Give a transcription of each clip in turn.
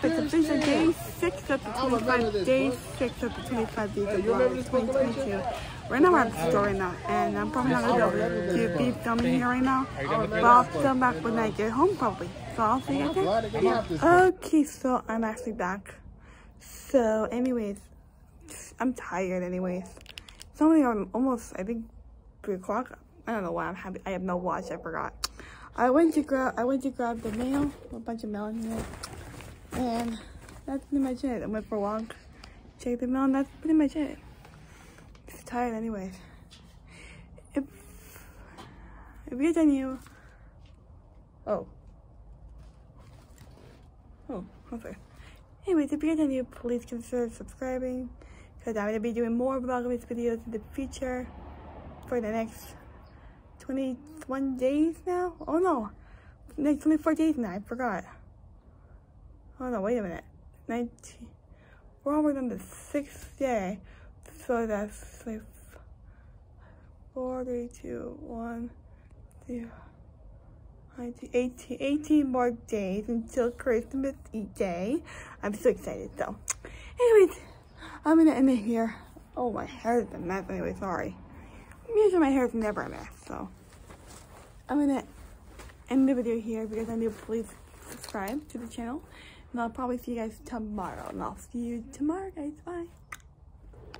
25 day six of the 25 days of Vlog 2022. Right now we're at the store right now, and I'm probably not gonna be able to be filming here right now, but I'll film back when I get home probably. So I'll see you guys. Okay, so I'm actually back. So, anyways, I'm tired. Anyways, it's only um, almost I think three o'clock. I don't know why I'm happy. I have no watch. I forgot. I went to grab. I went to grab the mail. A bunch of mail in here, and that's pretty much it. I went for a walk, checked the mail, and that's pretty much it. Just tired, anyways. If if you're new, oh, oh, okay. Anyways, if you're new, please consider subscribing because I'm gonna be doing more Vlogmas videos in the future for the next 21 days now. Oh no, next 24 days now. I forgot. Oh no, wait a minute. 19. We're almost on the sixth day. So that's like four, three, two, one, two, 19, 18, 18 more days until Christmas Day. I'm so excited though. Anyways, I'm gonna end it here. Oh, my hair is a mess anyway, sorry. Usually my hair is never a mess, so. I'm gonna end the video here because I need to please subscribe to the channel. And I'll probably see you guys tomorrow. And I'll see you tomorrow, guys. Bye.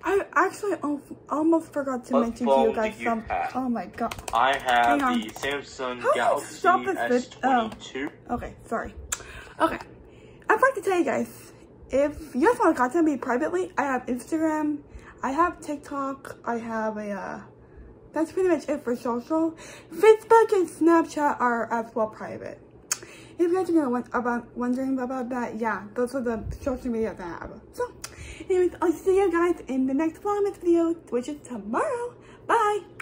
I actually almost forgot to What mention to you guys you some. have? Oh my god. I have Hang on. the Samsung How Galaxy stop this vid- oh. S22. Okay, sorry. Okay. I'd like to tell you guys, if you guys want to contact me privately, I have Instagram, I have TikTok, I have a, uh, that's pretty much it for social. Facebook and Snapchat are as well private. If you guys are about wondering about that, yeah, those are the social media that I have. So, anyways, I'll see you guys in the next Vlogmas video, which is tomorrow. Bye!